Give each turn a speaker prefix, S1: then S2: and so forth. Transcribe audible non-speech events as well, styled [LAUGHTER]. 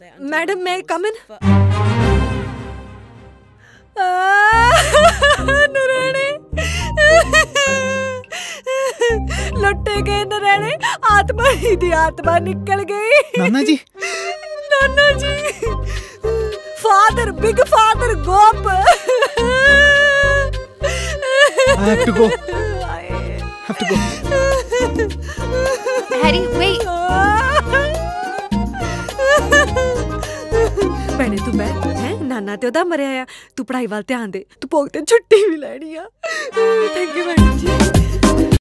S1: Madam मैं कम इन नरेणे लुटे गए नरेणे आत्मा ही दी आत्मा निकल गई।
S2: नाना जी।
S1: नाना जी। फादर बिग फादर गोप।
S2: I have to go. Have to go. [LAUGHS]
S1: ਭੈਣੇ ਤੂੰ ਬੈ ਹੈ, ਨਾਨਾ ਤੇ ਉਹਦਾ ਮਰਿਆ ਆ। ਤੂੰ ਪੜ੍ਹਾਈ ਵੱਲ ਧਿਆਨ ਦੇ। ਤੂੰ ਭੋਗ ਤੇ ਛੁੱਟੀ ਵੀ ਲੈਣੀ ਆ। Thank you madam